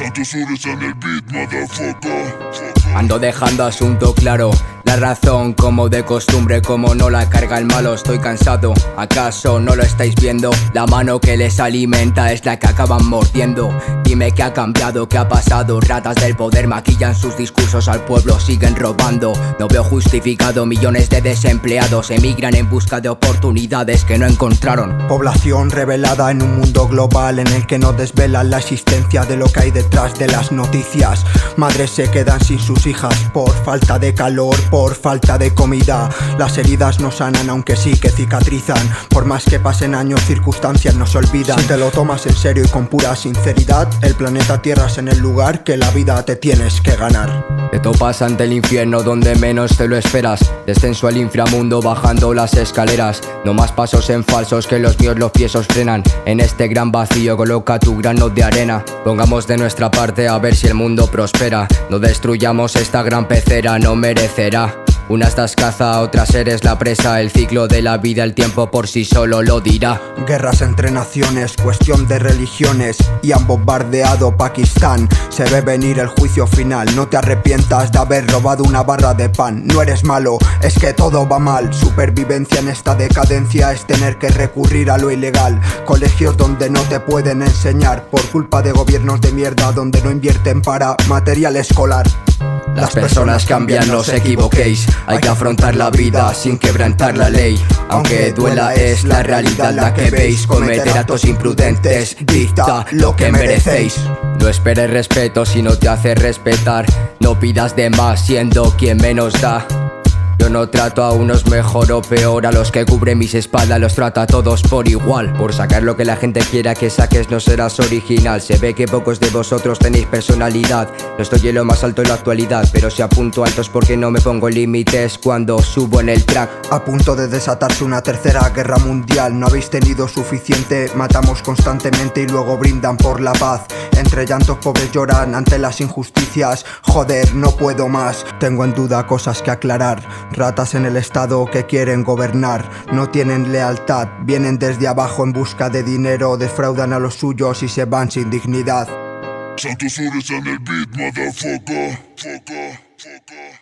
Santos Ures en el beat, motherfucker. Ando dejando asunto claro, la razón como de costumbre, como no la carga el malo, estoy cansado. ¿Acaso no lo estáis viendo? La mano que les alimenta es la que acaban mordiendo. Dime qué ha cambiado, qué ha pasado. Ratas del poder maquillan sus discursos al pueblo, siguen robando. No veo justificado, millones de desempleados emigran en busca de oportunidades que no encontraron. Población revelada en un mundo global en el que no desvelan la existencia de lo que hay detrás de las noticias. Madres se quedan sin sus hijas por falta de calor, por falta de comida. Las heridas no sanan aunque sí que cicatrizan. Por más que pasen años, circunstancias no se olvidan. Si te lo tomas en serio y con pura sinceridad, el planeta Tierra es en el lugar que la vida te tienes que ganar. Te topas ante el infierno donde menos te lo esperas. Descenso al inframundo bajando las escaleras. No más pasos en falsos que los míos los pies os frenan. En este gran vacío coloca tu grano de arena. Pongamos de nuestra parte a ver si el mundo prospera. No destruyamos esta gran pecera, no merecerá. Unas das caza, otras eres la presa. El ciclo de la vida, el tiempo por sí solo lo dirá. Guerras entre naciones, cuestión de religiones. Y han bombardeado Pakistán. Se ve venir el juicio final. No te arrepientas de haber robado una barra de pan. No eres malo, es que todo va mal. Supervivencia en esta decadencia es tener que recurrir a lo ilegal. Colegios donde no te pueden enseñar. Por culpa de gobiernos de mierda donde no invierten para material escolar. Las personas cambian, no os equivoquéis. Hay que afrontar la vida sin quebrantar la ley. Aunque duela, es la realidad la que veis. Cometer actos imprudentes dicta lo que merecéis. No esperes respeto si no te hace respetar. No pidas de más siendo quien menos da. Yo no trato a unos mejor o peor, a los que cubren mis espaldas los trato a todos por igual. Por sacar lo que la gente quiera que saques no serás original. Se ve que pocos de vosotros tenéis personalidad. No estoy en lo más alto en la actualidad, pero si apunto altos porque no me pongo límites cuando subo en el track. A punto de desatarse una tercera guerra mundial, no habéis tenido suficiente, matamos constantemente y luego brindan por la paz. Entre llantos pobres lloran ante las injusticias. Joder, no puedo más. Tengo en duda cosas que aclarar. Ratas en el estado que quieren gobernar. No tienen lealtad. Vienen desde abajo en busca de dinero. Defraudan a los suyos y se van sin dignidad. Santos en el beat, motherfucker. Fucker, fucker.